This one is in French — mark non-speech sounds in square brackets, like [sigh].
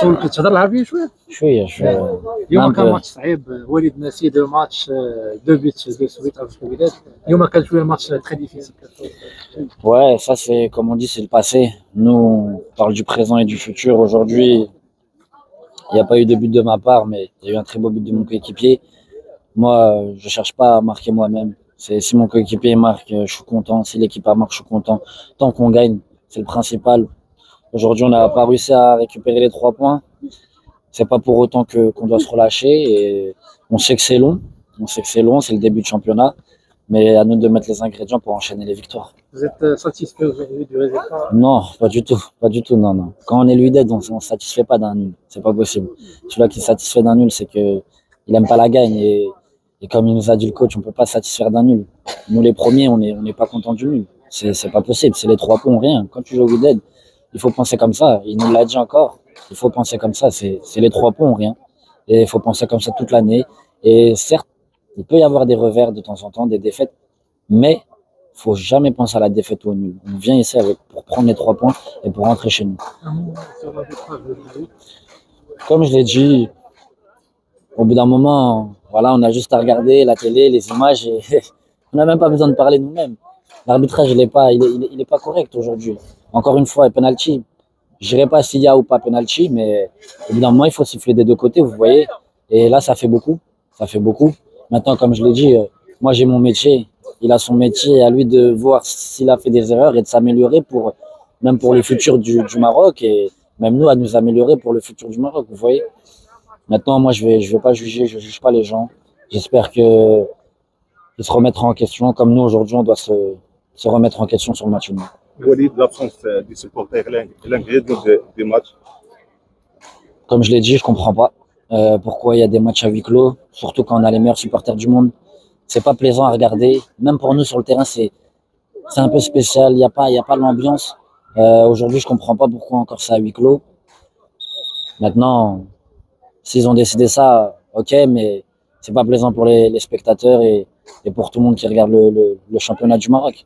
نسولك تهضر العربيه شويه شويه شويه اليوم نعم، كان ب- ماتش صعيب وليد نسي دو ماتش آه، دو بيت دو سويت افيك الوداد اليوم كان شويه ماتش تري ديفيسيل Ouais, ça c'est comme on dit, c'est le passé. Nous, on parle du présent et du futur. Aujourd'hui, il n'y a pas eu de but de ma part, mais il y a eu un très beau but de mon coéquipier. Moi, euh, je cherche pas à marquer moi-même. C'est si mon coéquipier marque, euh, je suis content. Si l'équipe a marque, je suis content. Tant qu'on gagne, c'est le principal. Aujourd'hui, on n'a pas réussi à récupérer les trois points. C'est pas pour autant que qu'on doit se relâcher. Et on sait que c'est long. On sait que c'est long. C'est le début de championnat. Mais à nous de mettre les ingrédients pour enchaîner les victoires. Vous êtes euh, satisfait aujourd'hui du résultat? Non, pas du tout, pas du tout, non, non. Quand on est lui d'aide, on ne satisfait pas d'un nul, c'est pas possible. Celui-là qui satisfait d'un nul, c'est que il aime pas la gagne et, et comme il nous a dit le coach, on peut pas satisfaire d'un nul. Nous les premiers, on est on n'est pas content du nul. C'est pas possible, c'est les trois points rien. Quand tu joues au d'aide, il faut penser comme ça. Il nous l'a dit encore. Il faut penser comme ça. C'est les trois points ou rien. Et il faut penser comme ça toute l'année. Et certes, il peut y avoir des revers de temps en temps, des défaites, mais faut jamais penser à la défaite au nul. On vient ici pour prendre les trois points et pour rentrer chez nous. Comme je l'ai dit, au bout d'un moment, voilà, on a juste à regarder la télé, les images et [laughs] on n'a même pas besoin de parler nous-mêmes. L'arbitrage, il est pas, il il il pas correct aujourd'hui. Encore une fois, penalty. Je dirais pas s'il y a ou pas penalty, mais moment, il faut siffler des deux côtés, vous voyez. Et là, ça fait beaucoup. Ça fait beaucoup. Maintenant, comme je l'ai dit, euh, moi, j'ai mon métier. Il a son métier. À lui de voir s'il a fait des erreurs et de s'améliorer pour, même pour le futur du, du Maroc et même nous à nous améliorer pour le futur du Maroc, vous voyez. Maintenant, moi, je vais, je vais pas juger, je juge pas les gens. J'espère que ils se remettront en question, comme nous aujourd'hui, on doit se, se remettre en question sur le match. L'absence des des matchs. Comme je l'ai dit, je comprends pas euh, pourquoi il y a des matchs à huis clos, surtout quand on a les meilleurs supporters du monde. C'est pas plaisant à regarder. Même pour nous sur le terrain, c'est un peu spécial. Il n'y a pas, y l'ambiance. Euh, aujourd'hui, je comprends pas pourquoi encore ça à huis clos. Maintenant, s'ils ont décidé ça, ok, mais c'est pas plaisant pour les, les spectateurs et, et pour tout le monde qui regarde le, le, le championnat du Maroc.